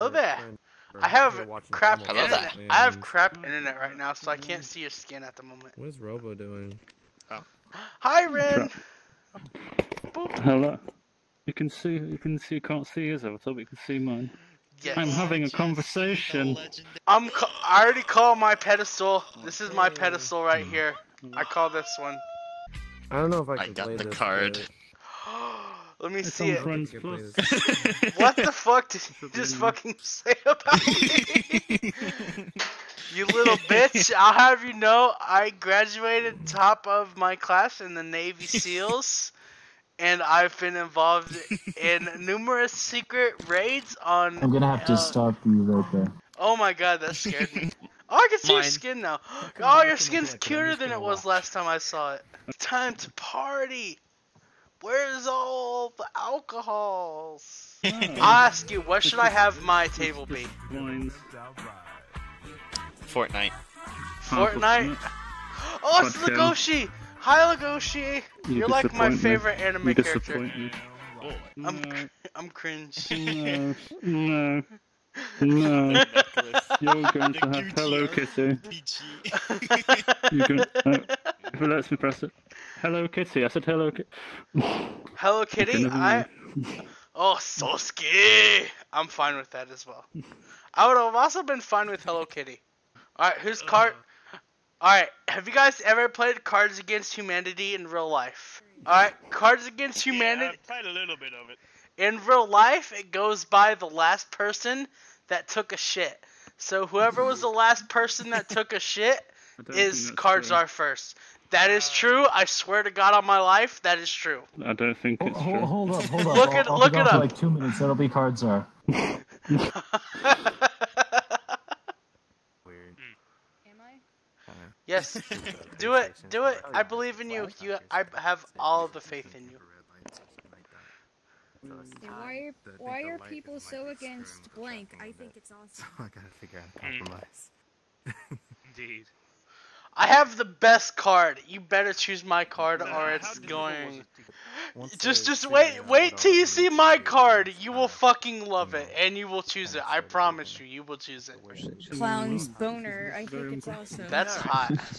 Oh, Hello there. Friend, I have crap Hello internet. else's I have man. crap internet right now, so I mm-hmm. can't see your skin at the moment. What is Robo doing? Hi, Ren. Hello. You can see. You can see. You can't see his avatar, but you can see mine. Yes. I'm having a conversation. I'm. Ca- I already call my pedestal. Oh, this is my pedestal right here. I call this one. I don't know if I can I can got play the this. card. good. Let me It's see it. Friends I can play Plus. What the fuck did you just fucking say about me? you little bitch! I'll have you know, I graduated top of my class in the Navy SEALs, and I've been involved in numerous secret raids on. I'm gonna have to uh, stop you right there. Oh my god, that scared me. Oh, I can see your skin now. Oh, your skin's cuter than it was last time I saw it. Time to party. Where's all the alcohols? I ask you, what should I have my table be? Fortnite. Fortnite? Oh, it's Vodka. Legoshi! Hi, Legoshi! You You're like my disappoint me. favorite anime You character. disappoint me. I'm, cr- I'm cringe. no, no, no. You're going to have Hello Kitty. You're going. Uh, if it lets me press it. Hello Kitty. I said Hello Kitty. Hello Kitty, Never I. mind. Oh, Sosuke! I'm fine with that as well. I would have also been fine with Hello Kitty. Alright, who's card? Uh-huh. Alright, have you guys ever played Cards Against Humanity in real life? Alright, Cards Against Humanity. Yeah, I played a little bit of it. In real life, it goes by the last person that took a shit. So whoever was the last person that took a shit I don't think is cards true. are first. That is uh, true. I swear to God on my life, that is true. I don't think it's true. hold up, hold up. Look I'll, it- I'll look it gone for like two minutes. That'll be cards are. Weird. Hmm. Am I? Yes, do it, do it. I believe in you. You, I have all the faith in you. Yeah, hmm. why are why are people so against blank? I think it's awesome. I gotta figure out a hmm. compromise. Indeed. I have the best card. You better choose my card, or it's going. was it to- Once Just, just wait, wait till you see my card. You will fucking love it, and you will choose it. I promise you, you will choose it. the worst situation. Clown's boner. I think it's awesome. That's hot.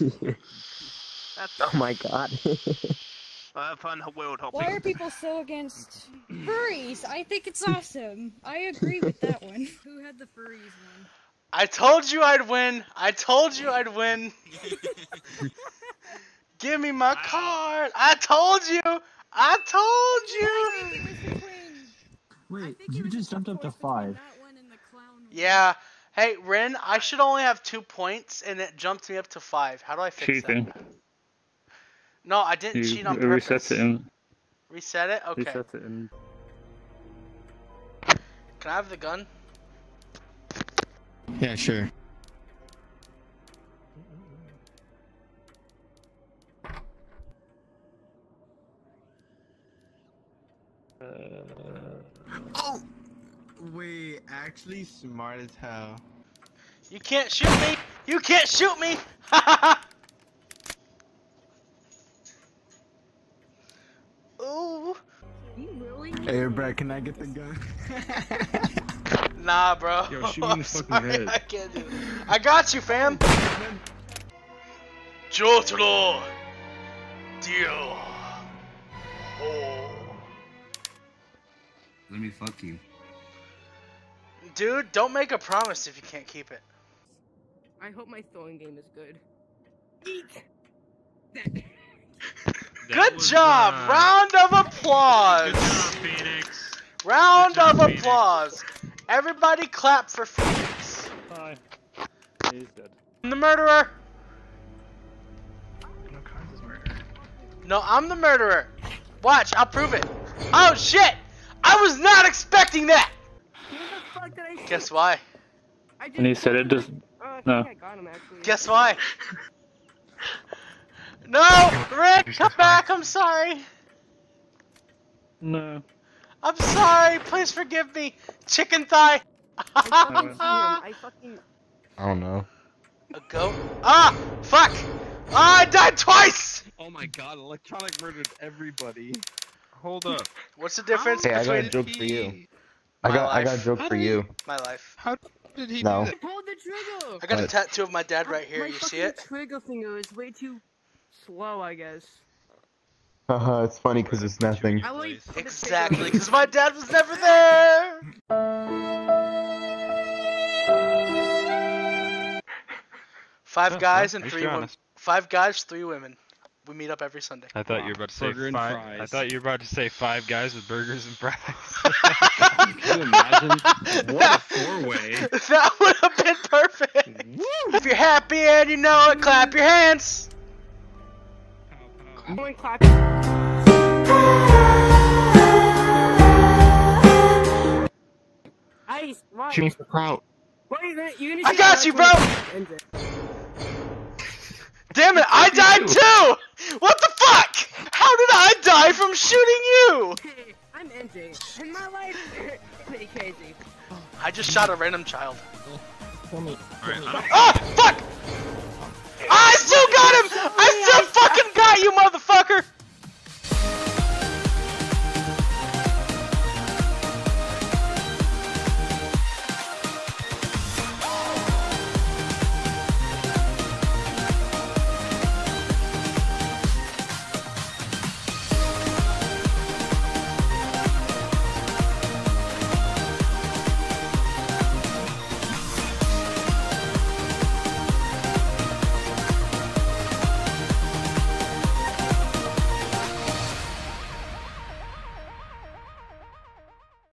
That's Oh my god. uh, fun world hopping. Why are people so against furries? I think it's awesome. I agree with that one. Who had the furries one? I told you I'd win. I told you I'd win. Give me my Wow. card. I told you. I told you. think it was between. I Wait, you just jumped up to five. that one and the clown one. Yeah. Hey, Ren, I should only have two points, and it jumped me up to five. How do I fix Cheating. that? No, I didn't You cheat on purpose. reset it in. Reset it? Okay. Reset it in. Can I have the gun? Yeah, sure. Uh, oh! Wait, actually smart as hell. You can't shoot me! You can't shoot me! Ooh. Hey, bro, can I get the gun? Nah, bro. Yo, shoot me in the I'm fucking sorry, head. I can't do it. I got you, fam. Jotaro. Deal. Oh. Let me fuck you. Dude, don't make a promise if you can't keep it. I hope my throwing game is good. Good job! Uh, Round of applause! Good job, Phoenix. Round Good job, of Phoenix. Applause! Everybody clap for Phoenix. Hi. He's dead. I'm the murderer! No kinds of murder. No, I'm the murderer. Watch, I'll prove it. Oh shit! I was not expecting that! Who the fuck did I shoot? Guess why? And he said it does. Oh, No. Him. Guess why? No! Rick, come back, I'm sorry! No. I'm sorry, please forgive me! Chicken thigh! I fucking. I fucking. I don't know. A goat? Ah! Fuck! Ah, I died twice! Oh my god, Electronic murdered everybody. Hold up. What's the difference Hey, I got a between joke for you. I My got I got a life. joke for you. My life. How did he No. do that? Pull the trigger! I got a What? tattoo of my dad right here. My You see fucking it? trigger finger is way too slow, I guess. Haha, it's funny because it's nothing. I like put the Exactly, because my dad was never there. Five guys and three women. Five guys, three women. We meet up every Sunday. I thought you were about to say Burger and five. I thought you were about to say five guys with burgers and fries. Can you imagine? What a four-way. that would have been perfect. If you're happy and you know it, clap your hands. I'm going clap. Ice, what? Change the crowd. What are you gonna, you gonna I got you, bro. it ends it? Damn it, I died too! What the fuck? How did I die from shooting you? I'm NJ, and my life is pretty crazy. I just shot a random child. Alright, I'm- Ah, fuck!